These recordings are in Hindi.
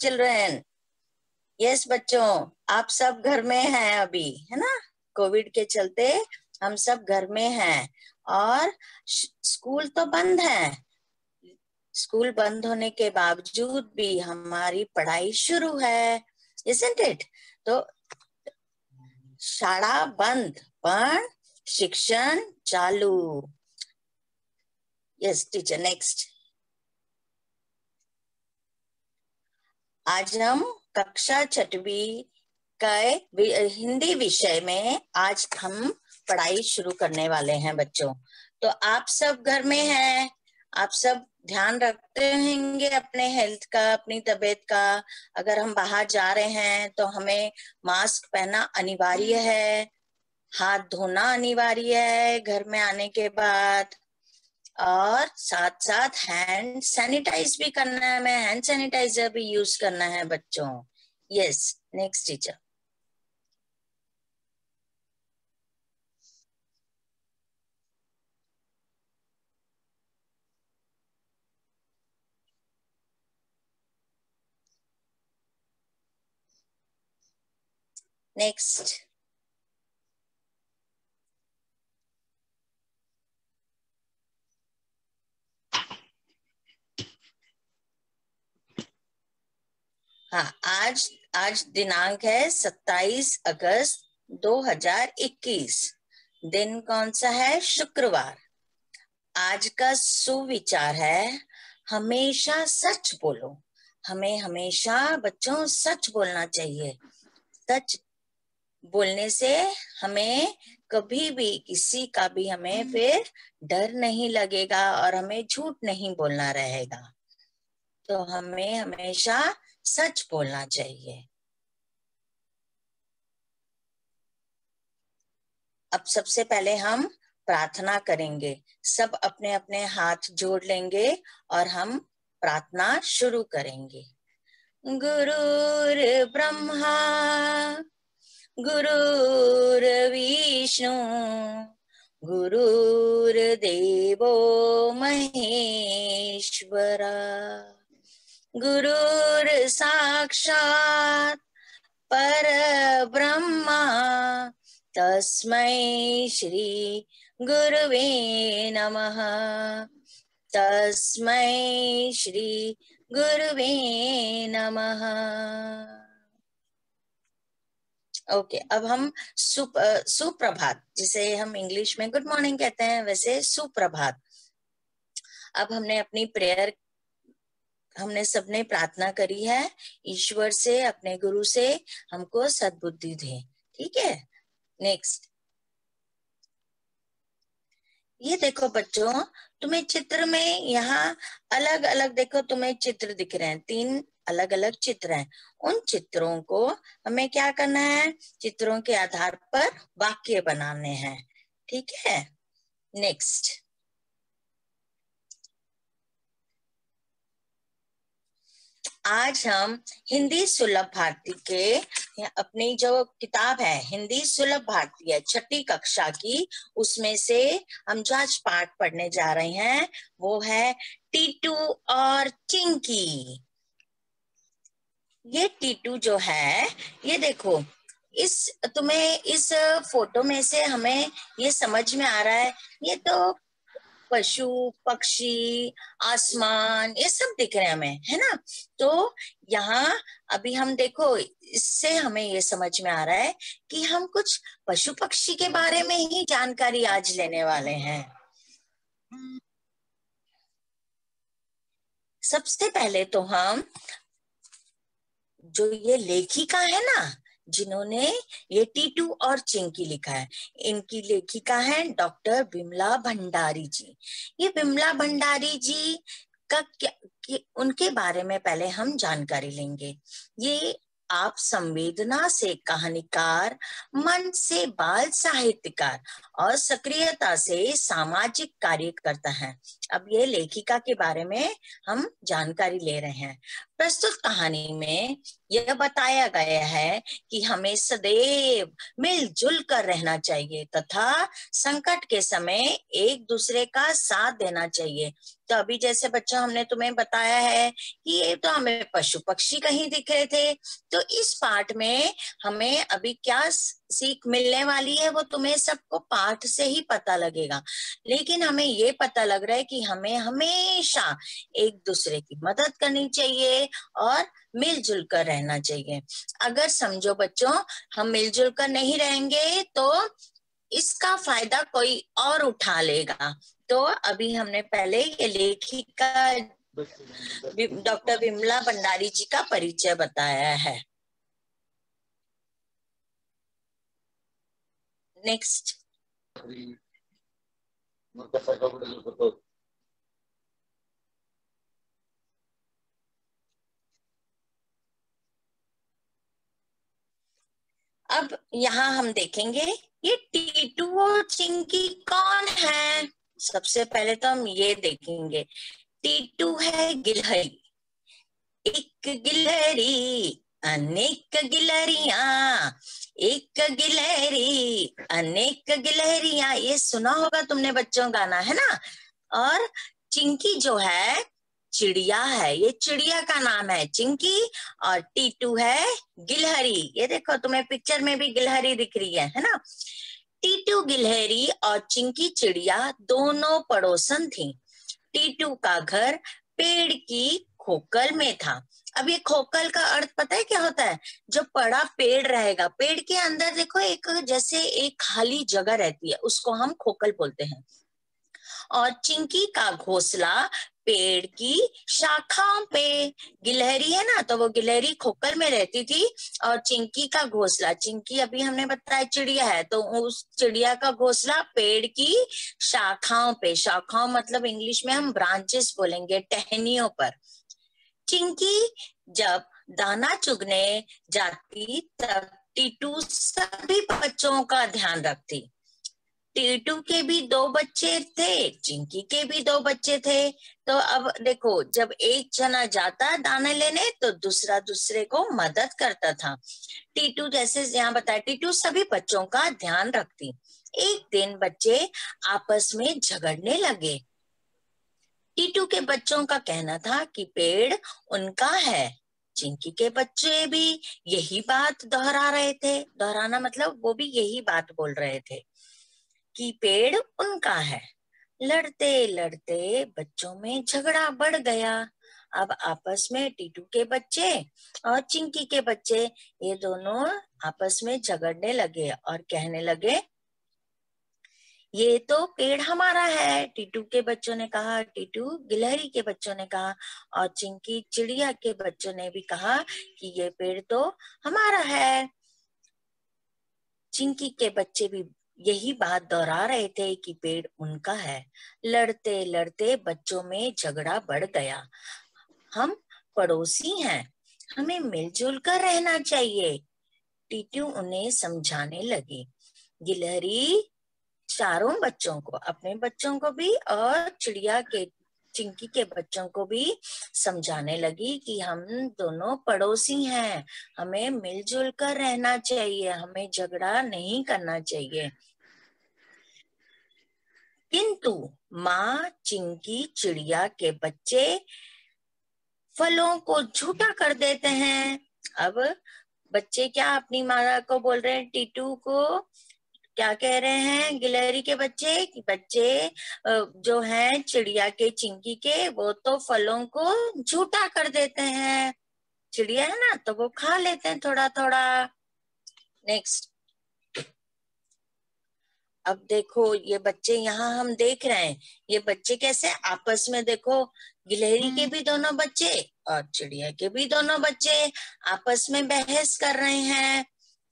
चिल्ड्रन यस बच्चों, आप सब घर में हैं अभी, है ना? कोविड के चलते हम सब घर में हैं और स्कूल तो बंद है। स्कूल बंद होने के बावजूद भी हमारी पढ़ाई शुरू है, isn't? तो शाळा बंद, पण शिक्षण चालू। यस टीचर नेक्स्ट आज हम कक्षा छठवी का हिंदी विषय में आज हम पढ़ाई शुरू करने वाले हैं बच्चों। तो आप सब घर में हैं? आप सब ध्यान रखते होंगे अपने हेल्थ का, अपनी तबीयत का? अगर हम बाहर जा रहे हैं तो हमें मास्क पहनना अनिवार्य है, हाथ धोना अनिवार्य है घर में आने के बाद। और साथ साथ हैंड सैनिटाइज भी करना है हमें हैंड सैनिटाइजर भी यूज़ करना है बच्चों यस नेक्स्ट टीचर Next. हाँ आज आज दिनांक है 27 अगस्त 2021 दिन कौन सा है? शुक्रवार। आज का सुविचार है हमेशा सच बोलो। हमें हमेशा बच्चों सच बोलना चाहिए। सच बोलने से हमें कभी भी किसी का भी हमें फिर डर नहीं लगेगा और हमें झूठ नहीं बोलना रहेगा। तो हमें हमेशा सच बोलना चाहिए। अब सबसे पहले हम प्रार्थना करेंगे। सब अपने अपने हाथ जोड़ लेंगे और हम प्रार्थना शुरू करेंगे। गुरुर ब्रह्मा गुरुर्विष्णु गुरुर्देवो महेश्वरा। गुरुर साक्षात् परब्रह्मा तस्मै श्री गुरुवे नमः। तस्मै श्री गुरुवे नमः। ओके okay, अब हम सुप, सुप्रभात जिसे हम इंग्लिश में गुड मॉर्निंग कहते हैं वैसे सुप्रभात। अब हमने अपनी प्रेयर हमने सबने प्रार्थना करी है, ईश्वर से, अपने गुरु से हमको सद्बुद्धि दे। ठीक है? नेक्स्ट ये देखो बच्चों, तुम्हें चित्र में यहाँ अलग अलग देखो, तुम्हें चित्र दिख रहे हैं। तीन अलग अलग चित्र हैं। उन चित्रों को हमें क्या करना है? चित्रों के आधार पर वाक्य बनाने हैं। ठीक है? नेक्स्ट आज हम हिंदी सुलभ भारती के अपनी जो किताब है, हिंदी सुलभ भारती है, छठी कक्षा की, उसमें से हम जो आज पाठ पढ़ने जा रहे हैं, वो है टीटू और चिंकी। ये टीटू जो है, ये देखो, इस तुम्हें इस फ़ोटो में से हमें ये समझ में आ रहा है, ये तो पशु, पक्षी, आसमान, ये सब दिख रहे हैं हमें, है ना? तो यहाँ अभी हम देखो, इससे हमें ये समझ में आ रहा है कि हम कुछ पशु, पक्षी के बारे में ही जानकारी आज लेने वाले हैं। सबसे पहले तो हम, जो ये लेखिका है ना जिन्होंने ये टीटू और चिंकी लिखा है। इनकी लेखिका है डॉक्टर बिमला भंडारी जी। ये बिमला भंडारी जी का क्या, कि उनके बारे में पहले हम जानकारी लेंगे। ये आप संवेदना से कहानीकार, मन से बाल साहित्यकार और सक्रियता से सामाजिक कार्य करता है। अब ये लेखिका के बारे में हम जानकारी ले रहे हैं। प्रस्तुत कहानी में यह बताया गया है कि हमें सदैव मिलजुल कर रहना चाहिए तथा संकट के समय एक दूसरे का साथ देना चाहिए। तो अभी जैसे बच्चों, हमने तुम्हें बताया है कि ये तो हमें पशु पक्षी कहीं दिख रहे थे। तो इस पाठ में हमें अभी क्या सीख मिलने वाली है वो तुम्हें सबको पाठ से ही पता लगेगा। लेकिन हमें ये पता लग रहा है कि हमें हमेशा एक दूसरे की मदद करनी चाहिए और मिलजुल कर रहना चाहिए। अगर समझो बच्चों हम मिलजुल कर नहीं रहेंगे तो इसका फ़ायदा कोई और उठा लेगा। तो अभी हमने पहले ये लेखिका डॉक्टर विमला भंडारी जी का परिचय बताया है। नेक्स्ट अब यहाँ हम देखेंगे, ये टीटू और चिंकी कौन है? सबसे पहले तो हम ये देखेंगे। टीटू है गिलहरी। एक गिलहरी अनेक गिलहरिया, एक गिलहरी, अनेक गिलहरिया, ये सुना होगा तुमने बच्चों गाना, है ना? और चिंकी जो है, चिड़िया है, ये चिड़िया का नाम है चिंकी, और टीटू है गिलहरी। ये देखो, तुम्हें पिक्चर में भी गिलहरी दिख रही है है ना? टीटू, गिलहरी और चिंकी, चिड़िया दोनों पड़ोसन थी। टीटू का घर पेड़ की खोकल में था। अब ये खोकल का अर्थ पता है क्या होता है? जो पड़ा पेड़ रहेगा, पेड़ के अंदर देखो एक जैसे एक खाली जगह रहती है, उसको हम खोकल बोलते हैं। और चिंकी का घोसला पेड़ की शाखाओं पे, गिलहरी है ना तो वो गिलहरी खोकर में रहती थी, और चिंकी का घोसला, चिंकी अभी हमने बताया चिड़िया है तो उस चिड़िया का घोसला पेड़ की शाखाओं पे, शाखाओं मतलब इंग्लिश में हम ब्रांचेस बोलेंगे, टहनियों पर। चिंकी जब दाना चुगने जाती तब टीटू सभी बच्चों का ध्यान रखती। टीटू के भी दो बच्चे थे, चिंकी के भी दो बच्चे थे। तो अब देखो, जब एक जना जाता दाने लेने तो दूसरा दूसरे को मदद करता था। टीटू जैसे यहाँ बताया, टीटू सभी बच्चों का ध्यान रखती। एक दिन बच्चे आपस में झगड़ने लगे। टीटू के बच्चों का कहना था कि पेड़ उनका है, चिंकी के बच्चे भी यही बात दोहरा रहे थे। दोहराना मतलब वो भी यही बात बोल रहे थे कि पेड़ उनका है। लड़ते लड़ते बच्चों में झगड़ा बढ़ गया। अब आपस में टीटू के बच्चे और चिंकी के बच्चे, ये दोनों आपस में झगड़ने लगे और कहने लगे ये तो पेड़ हमारा है। टीटू के बच्चों ने कहा, टीटू, गिलहरी के बच्चों ने कहा और चिंकी चिड़िया के बच्चों ने भी कहा कि ये पेड़ तो हमारा है। चिंकी के बच्चे भी यही बात दोहरा रहे थे कि पेड़ उनका है। लड़ते लड़ते बच्चों में झगड़ा बढ़ गया। हम पड़ोसी हैं। हमें मिलजुल कर रहना चाहिए। टीटू उन्हें समझाने लगी। गिलहरी चारों बच्चों को, अपने बच्चों को भी और चिड़िया के, चिंकी के बच्चों को भी समझाने लगी कि हम दोनों पड़ोसी हैं। हमें मिलजुल कर रहना चाहिए, हमें झगड़ा नहीं करना चाहिए। किंतु माँ, चिंकी, चिड़िया के बच्चे फलों को झूठा कर देते हैं। अब बच्चे क्या अपनी माँ को बोल रहे हैं, टीटू को क्या कह रहे हैं गिलहरी के बच्चे कि बच्चे जो हैं चिड़िया के चिंकी के वो तो फलों को झूठा कर देते हैं। चिड़िया है ना तो वो खा लेते हैं थोड़ा थोड़ा नेक्स्ट अब देखो ये बच्चे यहाँ हम देख रहे हैं। ये बच्चे कैसे आपस में देखो गिलहरी के भी दोनों बच्चे और चिड़िया के भी दोनों बच्चे आपस में बहस कर रहे हैं।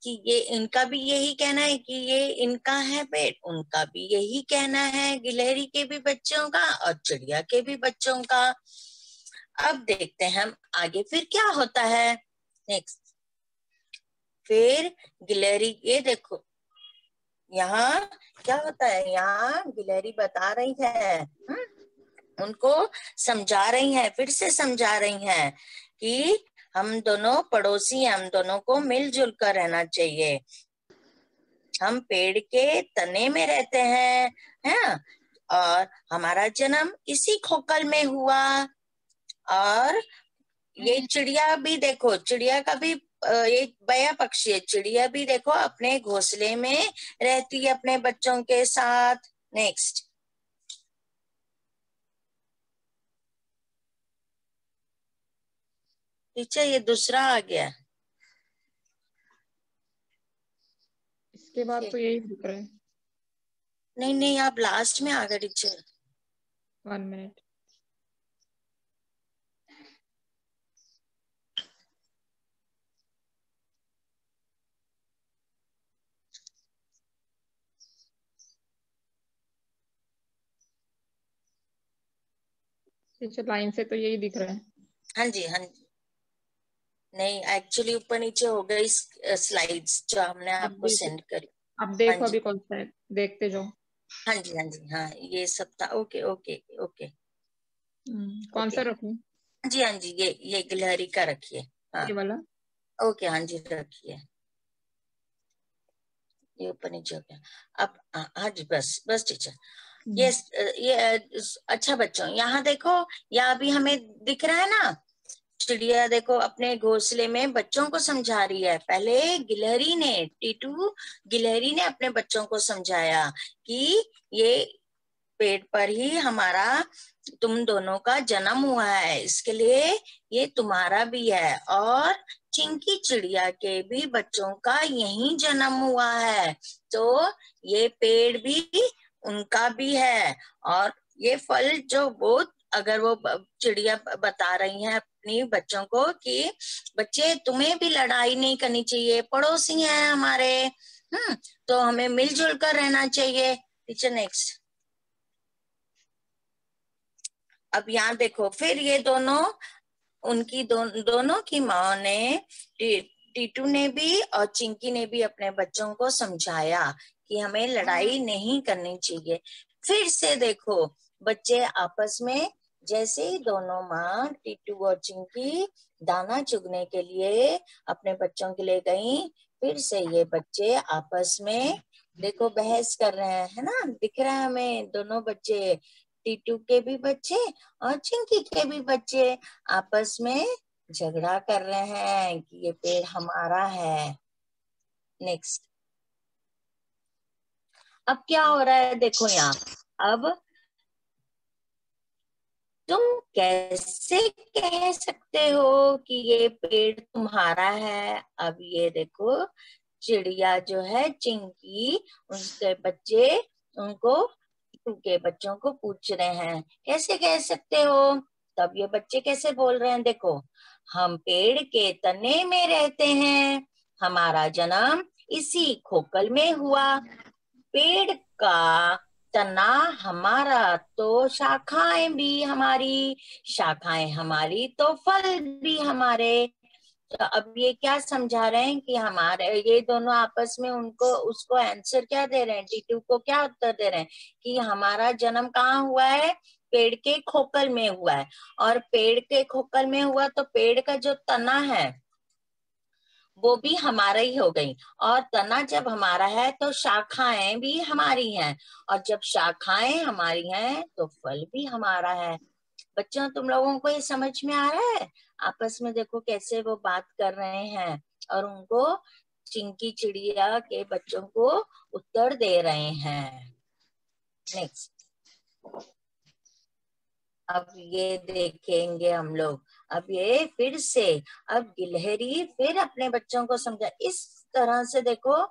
कि ये इनका भी यही कहना है कि ये इनका है पेट, उनका भी यही कहना है गिलहरी के भी बच्चों का और चिड़िया के भी बच्चों का अब देखते हैं हम आगे फिर क्या होता है नेक्स्ट फिर गिलहरी, ये देखो, यहाँ क्या होता है, यहाँ गिलहरी बता रही है हुँ? उनको समझा रही है, फिर से समझा रही है कि हम दोनों पड़ोसी हम दोनों को मिलजुल कर रहना चाहिए। हम पेड़ के तने में रहते हैं है और हमारा जन्म इसी खोकल में हुआ। और ये चिड़िया भी देखो चिड़िया का भी ये बया पक्षी है। चिड़िया भी देखो अपने घोंसले में रहती है अपने बच्चों के साथ। नेक्स्ट टीचर ये दूसरा आ गया। इसके बाद तो यही दिख रहा है। नहीं नहीं आप लास्ट में आ गए teacher. One minute teacher line से तो यही दिख रहा है। हाँ जी हाँ जी। नहीं एक्चुअली ऊपर नीचे हो गई स्लाइड्स जो हमने आपको सेंड करी। अब देखो हाँ अभी कौन सा है? देखते जाओ। हाँ जी हाँ जी हाँ ये सब था। Okay okay okay. हम्म, कौन सा रखू? हाँ जी हाँ जी ये ये गिलहरी का रखिए। हाँ। ये वाला? ओके हाँ जी रखिए। ये ऊपर नीचे हो गया। अब हाँ, जी बस बस टीचर। ये ये अच्छा बच्चों यहाँ देखो यहाँ अभी हमें दिख रहा है ना चिड़िया देखो, अपने घोंसले में बच्चों को समझा रही है। पहले गिलहरी ने, टीटू गिलहरी ने अपने बच्चों को समझाया कि ये पेड़ पर ही हमारा, तुम दोनों का जन्म हुआ है। इसके लिए ये तुम्हारा भी है और चिंकी चिड़िया के भी बच्चों का यही जन्म हुआ है। तो ये पेड़ भी उनका भी है और ये फल जो बहुत अगर वो चिड़िया बता रही हैं अपनी बच्चों को कि बच्चे तुम्हें भी लड़ाई नहीं करनी चाहिए पड़ोसी हैं हमारे हम्म तो हमें मिलजुल कर रहना चाहिए। Teacher next. अब यहाँ देखो फिर ये दोनों उनकी दो, दोनों की माँ ने टीटू ने भी और चिंकी ने भी अपने बच्चों को समझाया कि हमें लड़ाई हाँ। नहीं करनी चाहिए। फिर से देखो बच्चे आपस में जैसे ही दोनों माँ टीटू और चिंकी दाना चुगने के लिए अपने बच्चों के लिए गई, फिर से ये बच्चे आपस में देखो बहस कर रहे हैं, है ना? दिख रहा है हमें दोनों बच्चे, टीटू के भी बच्चे और चिंकी के भी बच्चे आपस में झगड़ा कर रहे हैं कि ये पेड़ हमारा है। नेक्स्ट अब क्या हो रहा है? देखो यहाँ। अब तुम कैसे कह सकते हो कि ये पेड़ तुम्हारा है? अब ये देखो, चिड़िया जो है, चिंकी, उसके बच्चे उनको के बच्चों को पूछ रहे हैं। कैसे कह सकते हो? तब ये बच्चे कैसे बोल रहे हैं? देखो, हम पेड़ के तने में रहते हैं। हमारा जन्म इसी खोकल में हुआ। पेड़ का तना हमारा तो शाखाएँ भी हमारी, शाखाएँ हमारी तो फल भी हमारे। तो अब ये क्या समझा रहे हैं कि हमारे, ये दोनों आपस में उनको, उसको आंसर क्या दे रहे हैं? टीटू को क्या उत्तर दे रहे हैं? कि हमारा जन्म कहाँ हुआ है? पेड़ के खोकल में हुआ है। और पेड़ के खोकल में हुआ तो पेड़ का जो तना है वो भी हमारा ही हो गई। और तना जब हमारा है तो शाखाएँ भी हमारी हैं। और जब शाखाएँ हमारी हैं तो फल भी हमारा है। बच्चों, तुम लोगों को ये समझ में आ रहा है? आपस में देखो कैसे वो बात कर रहे हैं। और उनको चिंकी चिड़िया के बच्चों को उत्तर दे रहे हैं। नेक्स्ट अब ये देखेंगे हम लोग। अब ये फिर से, अब गिलहरी फिर अपने बच्चों को समझा, इस तरह से देखो,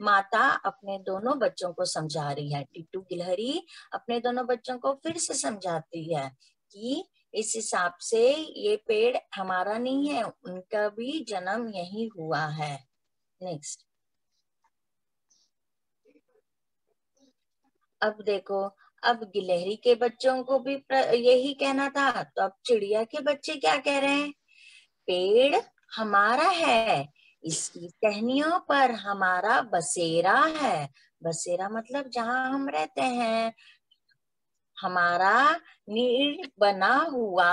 माता अपने दोनों बच्चों को समझा रही है। टिट्टू गिलहरी अपने दोनों बच्चों को फिर से समझाती है कि इस हिसाब से ये पेड़ हमारा नहीं है, उनका भी जन्म यही हुआ है। नेक्स्ट अब देखो अब गिलहरी के बच्चों को भी यही कहना था तो अब चिड़िया के बच्चे क्या कह रहे हैं? पेड़ हमारा है, इसकी टहनियों पर हमारा बसेरा है। बसेरा मतलब जहाँ हम रहते हैं। हमारा नीड़ बना हुआ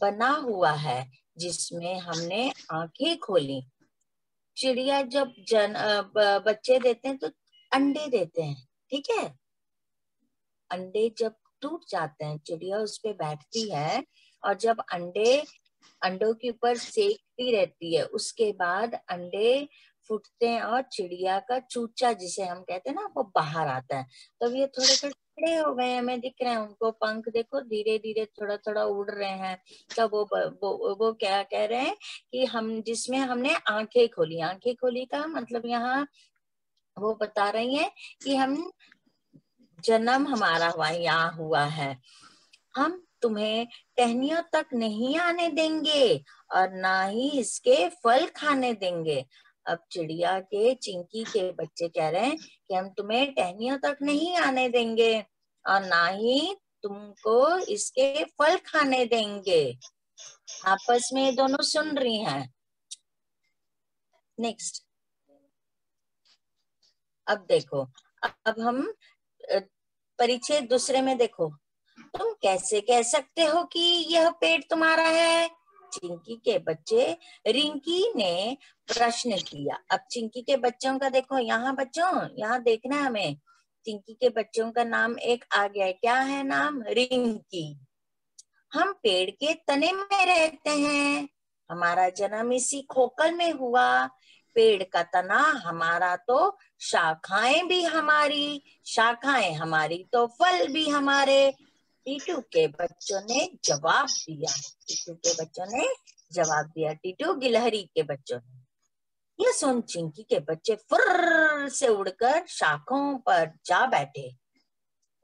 बना हुआ है, जिसमें हमने आँखें खोली। चिड़िया जब जन बच्चे देते हैं तो अंडे देते हैं, ठीक है? अंडे जब टूट जाते हैं, चिड़िया उस पर बैठती है और जब अंडे अंडों के ऊपर सेकती रहती है, उसके बाद अंडे फूटते हैं और चिड़िया का चूचा जिसे हम कहते हैं ना, वो बाहर आता है। तब तो ये थोड़े थोड़े बड़े हो गए हमें दिख रहे हैं उनको। पंख देखो धीरे धीरे थोड़ा थोड़ा उड़ रहे हैं। तब वो वो वो क्या कह रहे हैं कि हम, जिसमें हमने आँखें खोली। आँखें खोली का मतलब यहाँ वो बता रही है कि हम जन्म हमारा हुआ यहाँ हुआ है। हम तुम्हें टहनियों तक नहीं आने देंगे और ना ही इसके फल खाने देंगे। अब चिड़िया के, चिंकी के बच्चे कह रहे हैं कि हम तुम्हें टहनियों तक नहीं आने देंगे और ना ही तुमको इसके फल खाने देंगे। आपस में दोनों सुन रही हैं। नेक्स्ट अब देखो, अब हम परिचय दूसरे में देखो। तुम कैसे कह सकते हो कि यह पेट तुम्हारा है? चिंकी के बच्चे रिंकी ने प्रश्न किया। अब चिंकी के बच्चों का देखो, यहाँ बच्चों, यहाँ देखना है हमें। चिंकी के बच्चों का नाम एक आ गया क्या है नाम? रिंकी। हम पेड़ के तने में रहते हैं। हमारा जन्म इसी खोकल में हुआ। पेड़ का तना हमारा तो शाखाएँ भी हमारी, शाखाएँ हमारी तो फल भी हमारे। टीटू के बच्चों ने जवाब दिया, टीटू के बच्चों ने जवाब दिया, टीटू गिलहरी के बच्चों ने। यह सुन चिंकी के बच्चे फुर्र से उड़कर शाखों पर जा बैठे।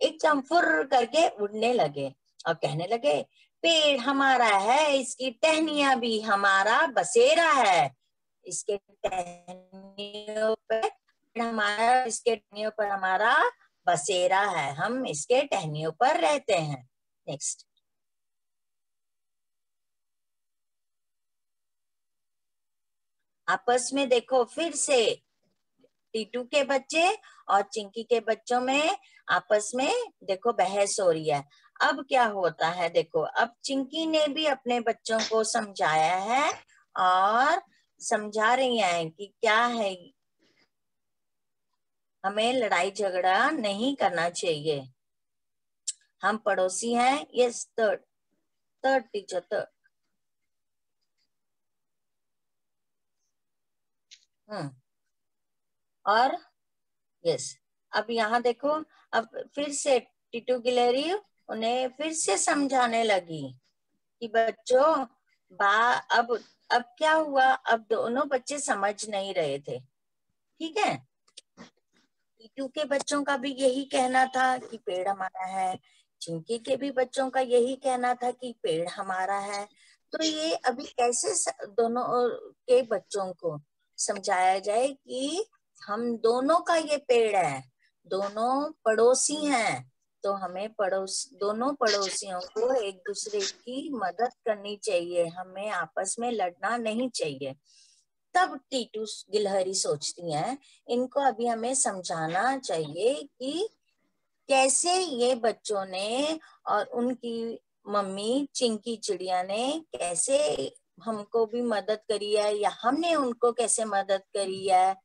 एकदम फुर्र करके उड़ने लगे और कहने लगे, पेड़ हमारा है, इसकी टहनिया भी हमारा बसेरा है। इसके टहनियों पर हमारा, इसके टहनियों पर हमारा बसेरा है। हम इसके टहनियों पर रहते हैं। नेक्स्ट आपस में देखो फिर से। टीटू के बच्चे और चिंकी के बच्चों में आपस में देखो बहस हो रही है। अब क्या होता है देखो, अब चिंकी ने भी अपने बच्चों को समझाया है और समझा रही है कि क्या है? हमें लड़ाई झगड़ा नहीं करना चाहिए। हम पड़ोसी हैं yes third third teacher third hmm. और यस अब यहाँ देखो, अब फिर से टिटू गिलहरी उन्हें फिर से समझाने लगी कि बच्चों, बा, अब अब क्या हुआ? अब दोनों बच्चे समझ नहीं रहे थे। ठीक है? टीटू के बच्चों का भी यही कहना था कि पेड़ हमारा है। चिंकी के भी बच्चों का यही कहना था कि पेड़ हमारा है। तो ये अभी कैसे दोनों के बच्चों को समझाया जाए कि हम दोनों का ये पेड़ है। दोनों पड़ोसी हैं। तो हमें पड़ोस, दोनों पड़ोसियों को एक दूसरे की मदद करनी चाहिए, हमें आपस में लड़ना नहीं चाहिए। तब टीटू गिलहरी सोचती हैं, इनको अभी हमें समझाना चाहिए कि कैसे ये बच्चों ने और उनकी मम्मी चिंकी चिड़िया ने कैसे हमको भी मदद करी है या हमने उनको कैसे मदद करी है?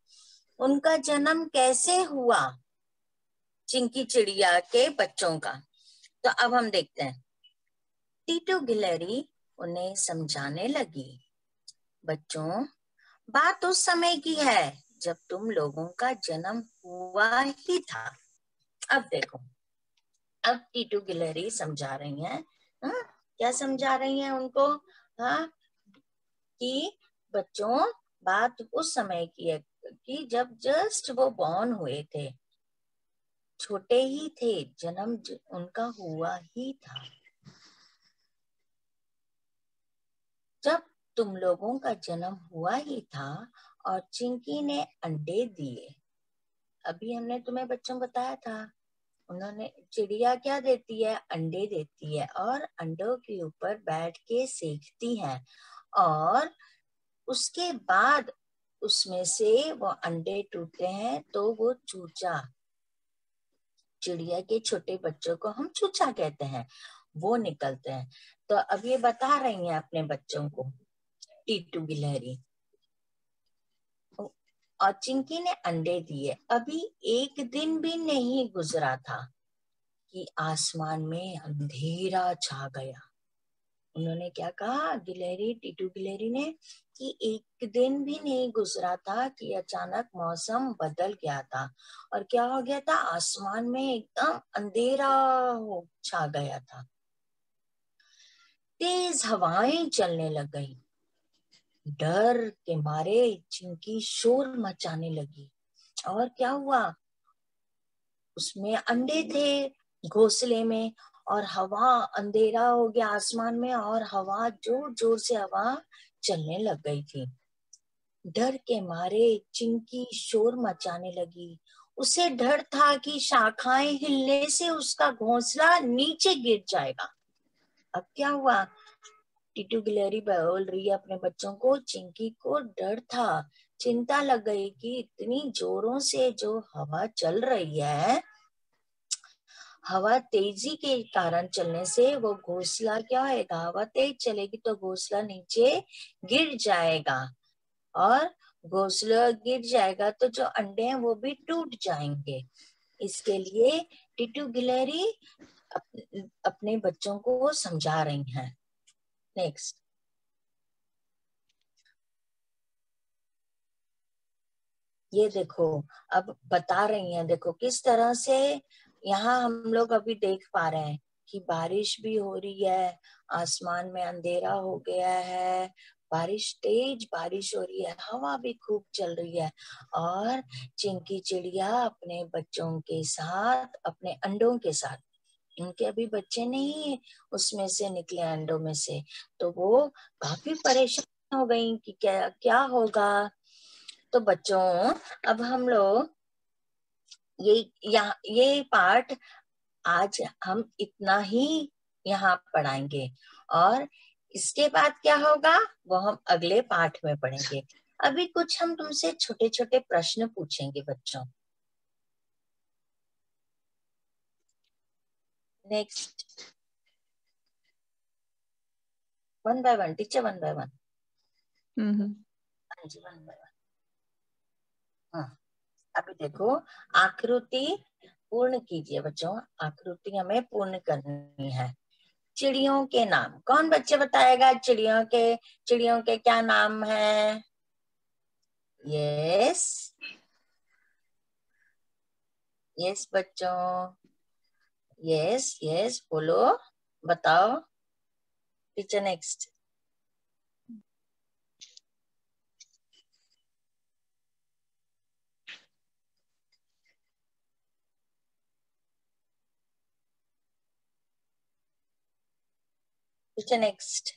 उनका जन्म कैसे हुआ? चिंकी चिड़िया के बच्चों का। तो अब हम देखते हैं। टीटू गिलहरी उन्हें समझाने लगी। बच्चों, बात उस समय की है जब तुम लोगों का जन्म हुआ ही था। अब देखो। अब टीटू गिलहरी समझा रही हैं। हा? क्या समझा रही हैं उनको? हाँ कि बच्चों, बात उस समय की है कि जब जस्ट वो बॉर्न हुए थे छोटे ही थे, जन्म उनका हुआ ही था। जब तुम लोगों का जन्म हुआ ही था और चिंकी ने अंडे दिए, अभी हमने तुम्हें बच्चों बताया था, उन्होंने चिड़िया क्या देती है? अंडे देती है और अंडों के ऊपर बैठ के सेकती है और उसके बाद उसमें से वो अंडे टूटते हैं तो वो चूचा चिड़िया के छोटे बच्चों को हम चूचा कहते हैं, वो निकलते हैं। तो अब ये बता रही हैं अपने बच्चों को, टीटू गिलहरी। और चिंकी ने अंडे दिए। अभी एक दिन भी नहीं गुजरा था कि आसमान में अंधेरा छा गया। उन्होंने क्या कहा, गिलहरी, टीटू गिलहरी ने, कि एक दिन भी नहीं गुजरा था कि अचानक मौसम बदल गया था। और क्या हो गया था? आसमान में एकदम अंधेरा हो, छा गया था। तेज हवाएँ चलने लग गई। डर के मारे चिंकी शोर मचाने लगी। और क्या हुआ? उसमें अंडे थे घोंसले में और हवा अंधेरा हो गया आसमान में और हवा ज़ोर ज़ोर से हवा चलने लग गई थी। डर के मारे चिंकी शोर मचाने लगी। उसे डर था कि शाखाएँ हिलने से उसका घोंसला नीचे गिर जाएगा। अब क्या हुआ? टिटू गिलहरी बोल रही है अपने बच्चों को। चिंकी को डर था। चिंता लग गई कि इतनी जोरों से जो हवा चल रही है हवा तेज़ी के कारण चलने से वो घोसला क्या होगा हवा तेज चलेगी तो घोसला नीचे गिर जाएगा और घोसला गिर जाएगा तो जो अंडे हैं वो भी टूट जाएँगे। इसके लिए टिटू गिलहरी अपने बच्चों को समझा रही हैं। नेक्स्ट ये देखो, अब बता रही हैं, देखो किस तरह से यहाँ हम लोग अभी देख पा रहे हैं कि बारिश भी हो रही है, आसमान में अंधेरा हो गया है, बारिश तेज बारिश हो रही है, हवा भी खूब चल रही है और चिंकी चिड़िया अपने बच्चों के साथ, अपने अंडों के साथ उनके अभी बच्चे नहीं उसमें से निकले अंडों में से तो वो काफ़ी परेशान हो गई कि क्या क्या होगा? तो बच्चों, अब हम लोग ये यहाँ ये पाठ आज हम इतना ही यहाँ पढ़ाएँगे। और इसके बाद क्या होगा? वो हम अगले पाठ में पढ़ेंगे। अभी कुछ हम तुमसे छोटे छोटे प्रश्न पूछेंगे बच्चों। Next one by one teacher one by one हाँ जी वन बाय वन अभी देखो, आकृति पूर्ण कीजिए बच्चों, आकृति हमें पूर्ण करनी है। चिड़ियों के नाम, कौन बच्चे बताएगा? चिड़ियों के चिड़ियों के क्या नाम है? यस यस बच्चों। यस यस बोलो, बताओ। टीचर नेक्स्ट टीचर नेक्स्ट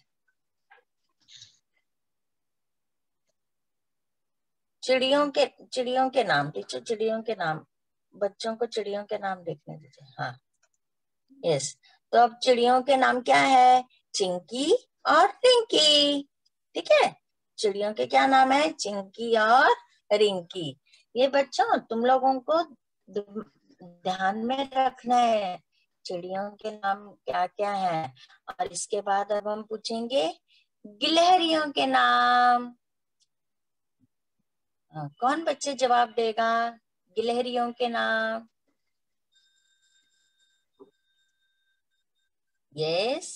चिड़ियों के चिड़ियों के नाम, टीचर चिड़ियों के नाम, बच्चों को चिड़ियों के नाम देखने दीजिए। हाँ। यस तो अब चिड़ियों के नाम क्या है? चिंकी और रिंकी। ठीक है? चिड़ियों के क्या नाम है? चिंकी और रिंकी। ये बच्चों, तुम लोगों को ध्यान में रखना है। चिड़ियों के नाम क्या क्या है? और इसके बाद अब हम पूछेंगे गिलहरियों के नाम। हाँ, कौन बच्चे जवाब देगा? गिलहरियों के नाम। यस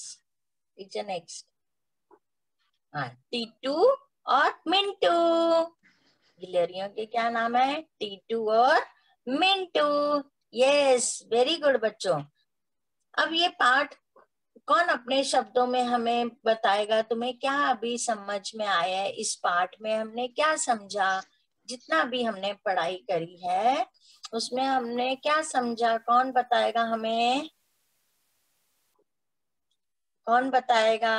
टीचर नेक्स्ट हाँ टीटू और मिंटू। गिलहरियों के क्या नाम है? टीटू और मिंटू। यस वेरी गुड बच्चों। अब ये पाठ कौन अपने शब्दों में हमें बताएगा? तुम्हें क्या अभी समझ में आया है? इस पाठ में हमने क्या समझा? जितना भी हमने पढ़ाई करी है, उसमें हमने क्या समझा? कौन बताएगा हमें? कौन बताएगा?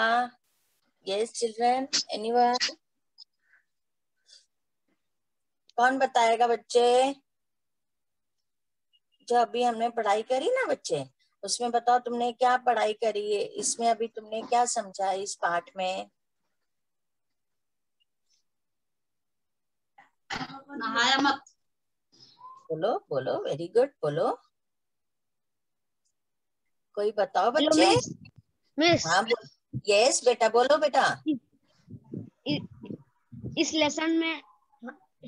यस चिल्ड्रन एनीवन कौन बताएगा बच्चे? जो अभी हमने पढ़ाई करी ना बच्चे? उसमें बताओ तुमने क्या पढ़ाई करी है? इसमें अभी तुमने क्या समझा इस पाठ में? बोलो बोलो वेरी गुड बोलो। कोई बताओ बच्चे? मिस हाँ यस बेटा बोलो बेटा। इस लेसन में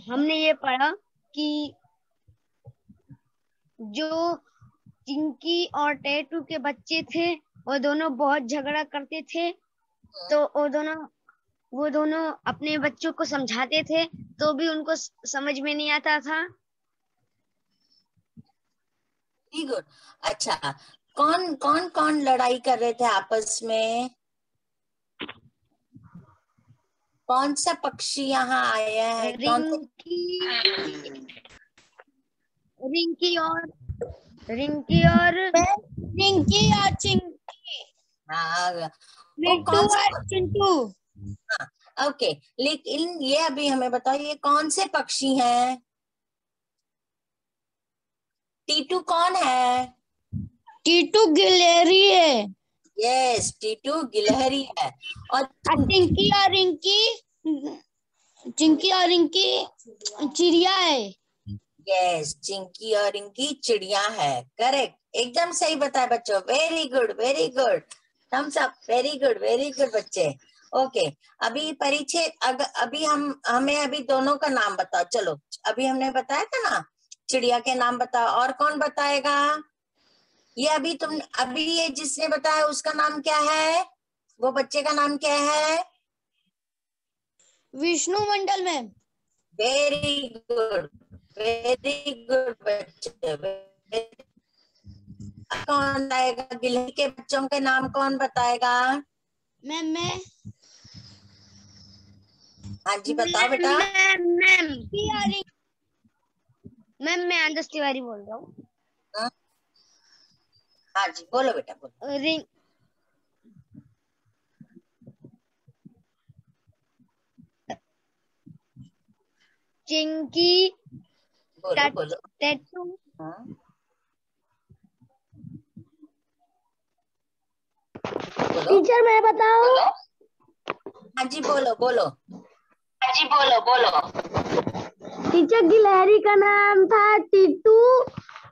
हमने ये पढ़ा कि जो चिंकी और टैटू के बच्चे थे वो दोनों बहुत झगड़ा करते थे। तो वो दोनों वो दोनों अपने बच्चों को समझाते थे तो भी उनको समझ में नहीं आता था। गुड अच्छा कौन कौन कौन लड़ाई कर रहे थे आपस में? कौन सा पक्षी यहाँ आया है? कौन रिंकी। रिंकी और रिंकी और रिंकी और चिंकी हाँ मिट्टू कौन सा और चिंटू। ओके लेकिन ये अभी हमें बताओ ये कौन से पक्षी हैं? टीटू कौन है? टीटू गिलहरी है। यस टीटू गिलहरी है। और और चिंकी और रिंकी चिंकी और रिंकी चिड़िया है। यस चिंकी और इनकी चिड़िया है करेक्ट एकदम सही बताया बच्चों very good very good thumbs up very good very good बच्चे ओके अभी परिचय अग, अभी हम हमें अभी दोनों का नाम बताओ चलो अभी हमने बताया था ना चिड़िया के नाम बताओ और कौन बताएगा ये अभी तुम अभी ये जिसने बताया उसका नाम क्या है वो बच्चे का नाम क्या है Vishnu Mandal ma'am very good very good बच्चे कौन बताएगा गिलहरी के बच्चों के नाम कौन बताएगा? मैम मैं। हाँ जी बताओ बेटा। मैम मैम मैं आदर्श तिवारी बोल रहा हूँ। हाँ। जी बोलो बेटा बोलो। रिंग चिंकी टैटू हाँ। टीचर मैं बताओ। हाँ जी बोलो बोलो। हाँ जी बोलो बोलो। टीचर गिलहरी का नाम था टीटू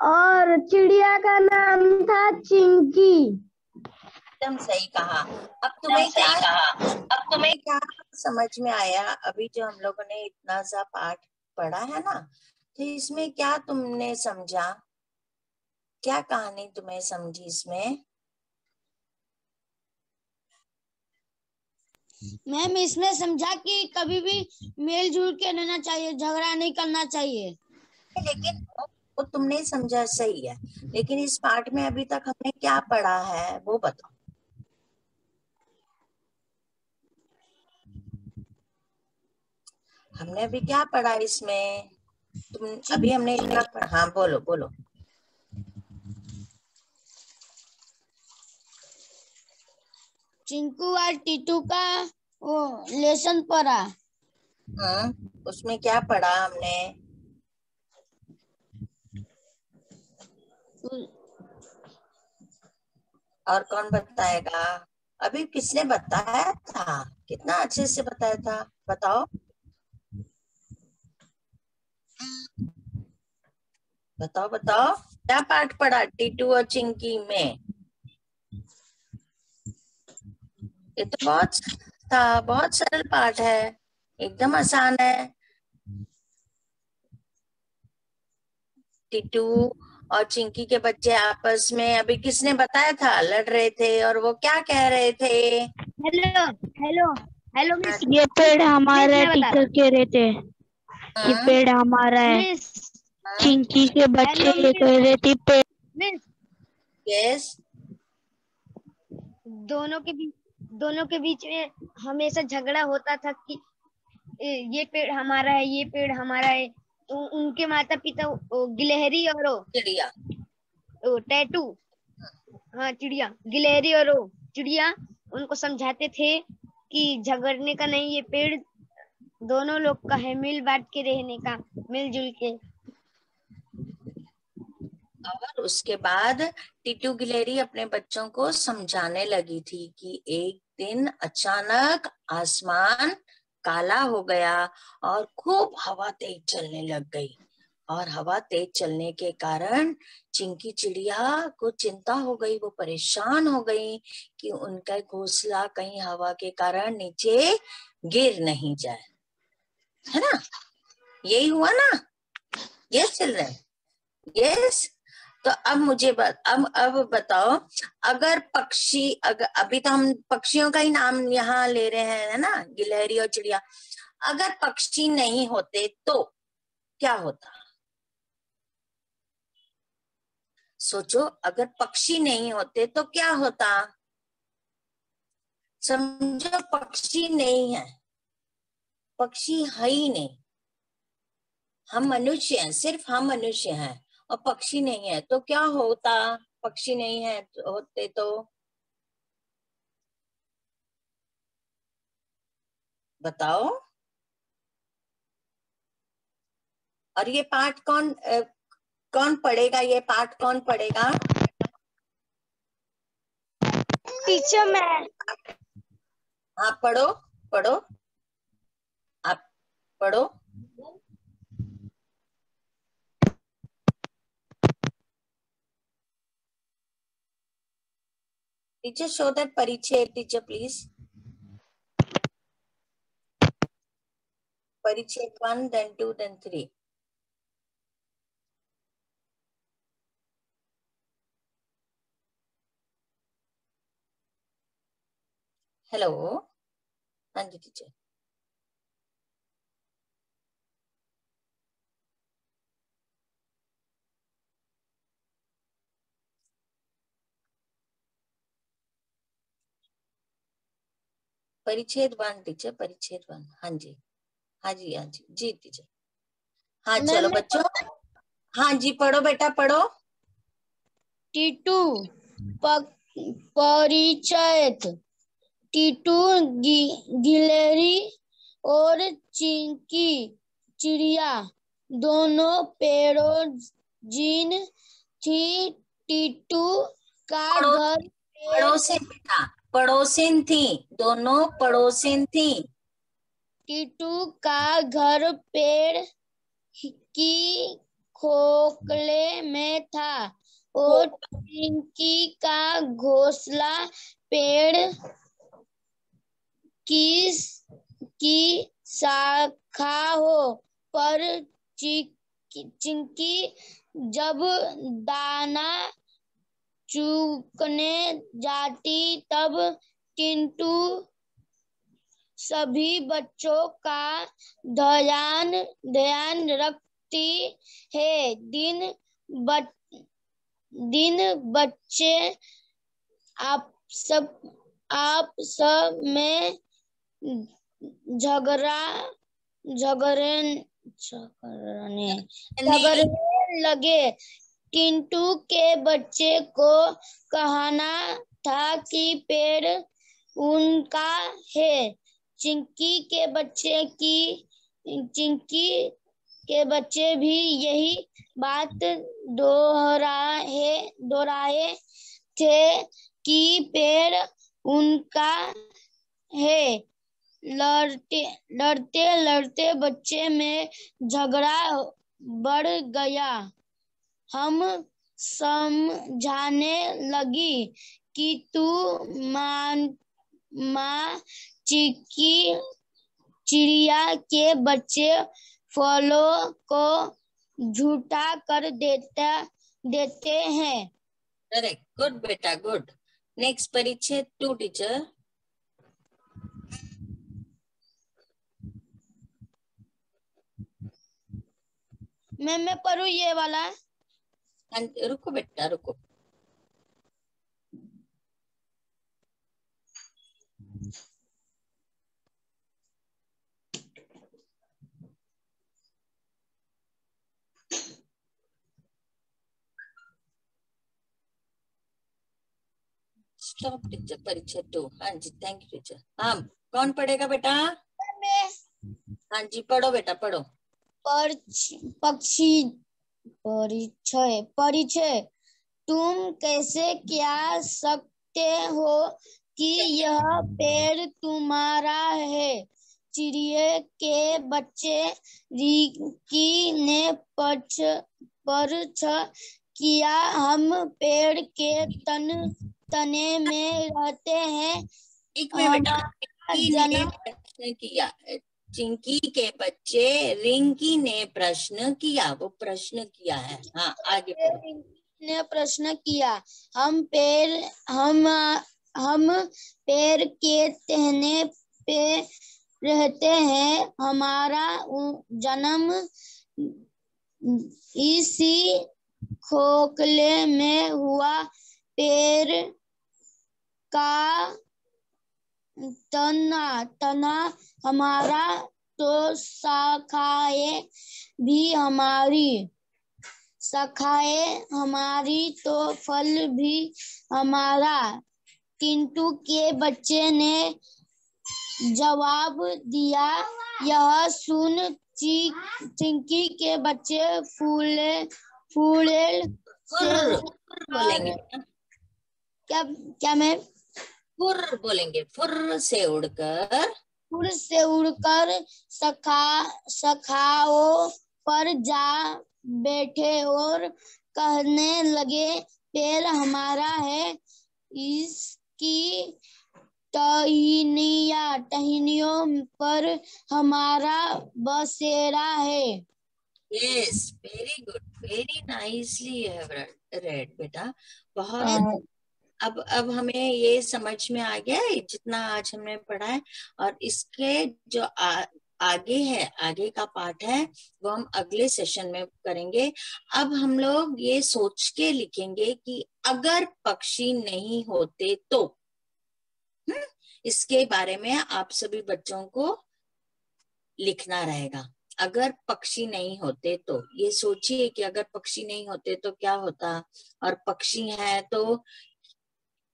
और चिड़िया का नाम था चिंकी। एकदम सही कहा। अब तुम्हें क्या कहा। अब तुम्हें क्या समझ में आया? अभी जो हम लोगों ने इतना सा पाठ पढ़ा है ना तो इसमें क्या तुमने समझा? क्या कहानी तुम्हें समझी इसमें? मैम इसमें समझा कि कभी भी मिलजुल के रहना चाहिए झगड़ा नहीं करना चाहिए। लेकिन वो वो तुमने समझा सही है। लेकिन इस पाठ में अभी तक हमने क्या पढ़ा है वो बताओ। हमने अभी क्या पढ़ा इसमें? तुम अभी हमने इतना हाँ बोलो बोलो। चिंकू और टीटू का वो लेसन पढ़ा। हम्म उसमें क्या पढ़ा हमने? और कौन बताएगा? अभी किसने बताया था? कितना अच्छे से बताया था? बताओ। बताओ बताओ। क्या पाठ पढ़ा टीटू और चिंकी में? ये तो बहुत था बहुत सरल पाठ है एकदम आसान है। टीटू और चिंकी के बच्चे आपस में अभी किसने बताया था? लड़ रहे थे और वो क्या कह रहे थे? हेलो हेलो हेलो मिस ये पेड़ हमारा टीचर कह रहे थे। ये हाँ, पेड़ हमारा है। चिंकी के बच्चे ये कह रहे थे पेड़। यस दोनों के बीच दोनों के बीच में हमेशा झगड़ा होता था कि ये पेड़ हमारा है ये पेड़ हमारा है। तो उनके माता पिता गिलहरी और चिड़िया। वो टैटू। हाँ चिड़िया। गिलहरी और चिड़िया उनको समझाते थे कि झगड़ने का नहीं ये पेड़ दोनों लोग का है, मिल बांट के रहने का, मिलजुल के। और उसके बाद टिटू गिलेरी अपने बच्चों को समझाने लगी थी कि एक दिन अचानक आसमान काला हो गया और खूब हवा तेज चलने लग गई। और हवा तेज चलने के कारण चिंकी चिड़िया को चिंता हो गई, वो परेशान हो गई कि उनका घोंसला कहीं हवा के कारण नीचे गिर नहीं जाए। है ना? यही हुआ ना? यस चल रहा है यस तो अब मुझे अब अब बताओ, अगर पक्षी अगर अभी तो हम पक्षियों का ही नाम यहाँ ले रहे हैं, है ना? गिलहरी और चिड़िया। अगर पक्षी नहीं होते तो क्या होता? सोचो, अगर पक्षी नहीं होते तो क्या होता? समझो, पक्षी नहीं है। पक्षी है ही नहीं। हम मनुष्य हैं सिर्फ़ हम मनुष्य हैं और पक्षी नहीं है। तो क्या होता? पक्षी नहीं है तो होते तो? बताओ। और ये पाठ कौन कौन पढ़ेगा? ये पाठ कौन पढ़ेगा? टीचर मैं। आप पढ़ो पढ़ो। पढ़ो टीचर शो दैट परिचय टीचर प्लीज़ परिचय one then two then three hello हाँ जी परिच्छेद वन टीचर परिच्छेद वन हाँ जी। हाँ जी हाँ जी। जी टीचर। हाँ चलो बच्चों। हाँ जी पढ़ो बेटा पढ़ो। टीटू प- परिचय टीटू गि- गिलहरी और चिंकी चिड़िया। दोनों पेड़ों जिन थी। टीटू का घर पेड़ पड़ोसिन बेटा। पड़ोसिन थी, दोनों पड़ोसिन थी। टीटू का घर पेड़ की खोखले में था और चिंकी का घोंसला पेड़ की की शाखा हो, पर चिंकी जब दाना चुगने जाती तब टिंटू सभी बच्चों का ध्यान ध्यान रखती है। दिन बच, दिन बच्चे आप सब आप सब में झगड़ा झगड़े झगड़ने झगड़ने लगे। टिंटू के बच्चे को कहना था कि पेड़ उनका है। चिंकी के बच्चे की, चिंकी के बच्चे भी यही बात दोहराए दोहराए थे कि पेड़ उनका है। लड़ते लड़ते लड़ते बच्चे में झगड़ा बढ़ गया। हम समझाने लगी कि तू मान माँ चिकी चिड़िया के बच्चे फलों को झूठा कर देता देते हैं। करेक्ट गुड बेटा गुड। नेक्स्ट परिच्छेद टू टीचर मैं मैं पढ़ू ये वाला? रुको बेटा रुको। स्टॉप टीचर परिच्छेद टू हाँ जी थैंक यू टीचर हाँ कौन पढ़ेगा बेटा? हाँ जी पढ़ो बेटा पढ़ो। पक्षी। परिचय परिचय तुम कैसे क्या सकते हो कि यह पेड़ तुम्हारा है चिड़िए के बच्चे रिकी ने पछ परछ किया हम पेड़ के तन तने में रहते हैं एक में बेटा रिकी ने किया चिंकी के बच्चे रिंकी ने प्रश्न किया वो प्रश्न किया है। हाँ आगे ने प्रश्न किया हम पेड़ हम हम पेड़ के टहने पे रहते हैं हमारा जन्म इसी खोखले में हुआ पेड़ का तना तना हमारा तो शाखाएँ भी हमारी। शाखाएँ हमारी तो फल भी हमारा। किंतु के बच्चे ने जवाब दिया यह सुन चिंकी के बच्चे फूले फूले क्या क्या मैं फुर बोलेंगे फुर से उड़कर। फुर से उड़कर सखा सखाओं पर जा बैठे और कहने लगे पेड़ हमारा है इसकी टहनिया टहनियों पर हमारा बसेरा है। Yes very good very nicely you have read बेटा। बहुत हाँ, अब अब हमें ये समझ में आ गया है जितना आज हमने पढ़ा है और इसके जो आ, आगे है आगे का पाठ है वो हम अगले सेशन में करेंगे। अब हम लोग ये सोच के लिखेंगे कि अगर पक्षी नहीं होते तो हम्म इसके बारे में आप सभी बच्चों को लिखना रहेगा। अगर पक्षी नहीं होते तो ये सोचिए कि अगर पक्षी नहीं होते तो क्या होता? और पक्षी है तो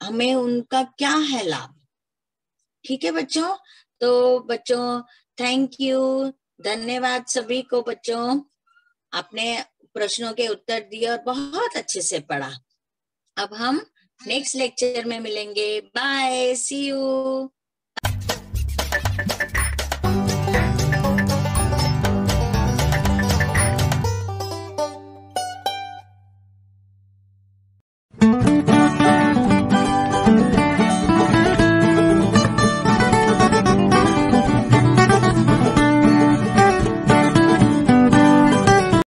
हमें उनका क्या है लाभ? ठीक है बच्चों? तो बच्चों थैंक यू धन्यवाद सभी को बच्चों। आपने प्रश्नों के उत्तर दिए और बहुत अच्छे से पढ़ा। अब हम नेक्स्ट लेक्चर में मिलेंगे। Bye C you